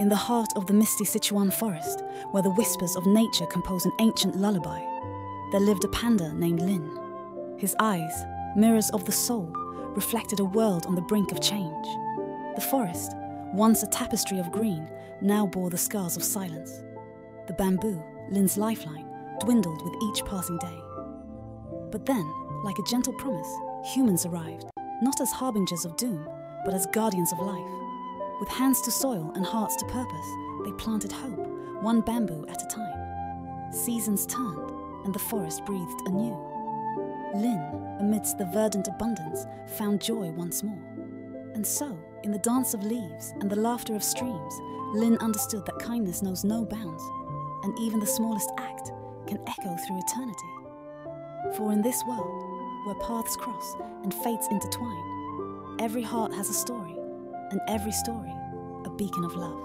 in the heart of the misty Sichuan forest, where the whispers of nature compose an ancient lullaby, there lived a panda named Lin. His eyes, mirrors of the soul, reflected a world on the brink of change. The forest, once a tapestry of green, now bore the scars of silence. The bamboo, Lin's lifeline, dwindled with each passing day. But then, like a gentle promise, humans arrived, not as harbingers of doom, but as guardians of life. With hands to soil and hearts to purpose, they planted hope, one bamboo at a time. Seasons turned, and the forest breathed anew. Lin, amidst the verdant abundance, found joy once more. And so, in the dance of leaves and the laughter of streams, Lin understood that kindness knows no bounds, and even the smallest act can echo through eternity. For in this world, where paths cross and fates intertwine, every heart has a story, and every story a beacon of love.